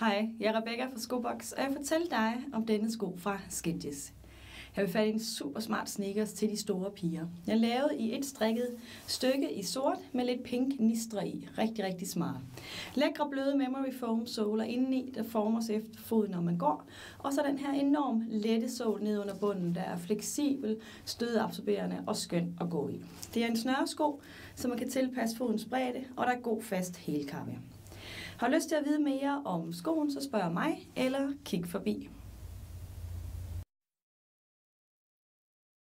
Hej, jeg er Rebecca fra Skobox, og jeg fortæller dig om denne sko fra Sketches. Jeg vil fat i en super smart sneakers til de store piger. Jeg lavede i et strikket stykke i sort med lidt pink nistre i. Rigtig, rigtig smart. Lækre bløde memory foam såler indeni, der former sig efter foden, når man går. Og så den her enorm lette sål ned under bunden, der er fleksibel, stødeabsorberende og skøn at gå i. Det er en snøresko, så man kan tilpasse fodens bredde, og der er god fast helkappe. Har lyst til at vide mere om skoen, så spørg mig eller kig forbi.